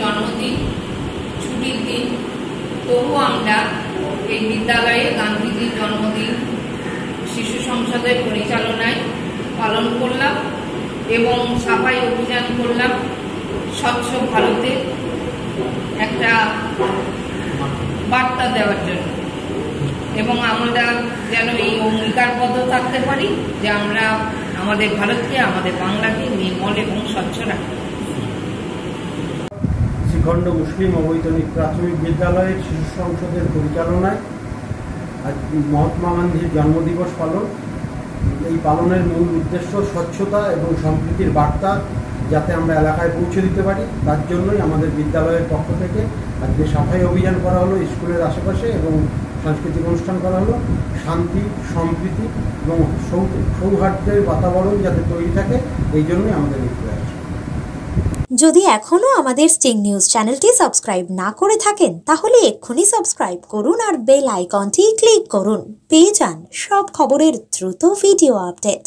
জন্মদিন, ছুটির দিন, তবু আমরা এই বিদ্যালয়ে গান্ধীজির জন্মদিন, শিশু সংসদের পরিচালনায় পালন করলাম এবং সাফাই অভিযান করলাম স্বচ্ছ ভারতে একটা বার্তা দেওয়ার জন্য। এবং আমরা যেন এই অঙ্গীকারবদ্ধ থাকতে পারি যে আমরা আমাদের ভারতকে, আমাদের বাংলাকে নির্মল এবং স্বচ্ছ রাখতে শ্রীখণ্ড মুসলিম অবৈতনিক প্রাথমিক বিদ্যালয়ের শিশু সংসদের পরিচালনায় আজ মহাত্মা গান্ধীর জন্মদিবস পালন। এই পালনের মূল উদ্দেশ্য স্বচ্ছতা এবং সম্প্রীতির বার্তা যাতে আমরা এলাকায় পৌঁছে দিতে পারি। তার জন্যই আমাদের বিদ্যালয়ের পক্ষ থেকে আজকে সাফাই অভিযান করা হলো, স্কুলের আশেপাশে এবং সাংস্কৃতিক অনুষ্ঠান করা হলো। শান্তি, সম্প্রীতি এবং সৌহার্দ্যের বাতাবরণ যাতে তৈরি থাকে, এই জন্যই আমাদের যদি এখনও আমাদের স্টিং নিউজ চ্যানেলটি সাবস্ক্রাইব না করে থাকেন, তাহলে এক্ষুনি সাবস্ক্রাইব করুন আর বেল আইকনটি ক্লিক করুন। পেয়ে যান সব খবরের দ্রুত ভিডিও আপডেট